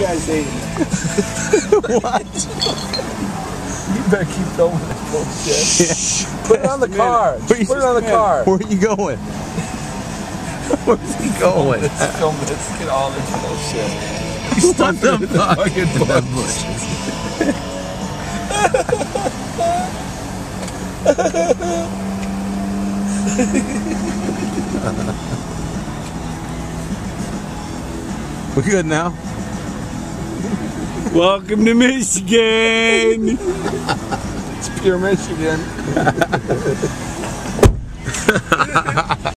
you guys hating? what? You better keep filming that bullshit. Put it on the car. Put it on the car. Where are you going? Where's he going? Let's film. Let's get all this bullshit. Stuck the fucking fucking bush. We good now? Welcome to Michigan. It's pure Michigan.